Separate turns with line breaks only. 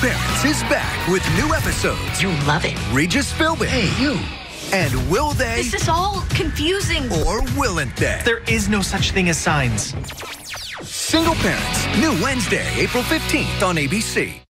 Parents is back with new episodes.
You love it.
Regis Philbin.
Hey, you.
And will they
This is all confusing.
or willn't they?
There is no such thing as signs.
Single Parents, new Wednesday, April 15th on ABC.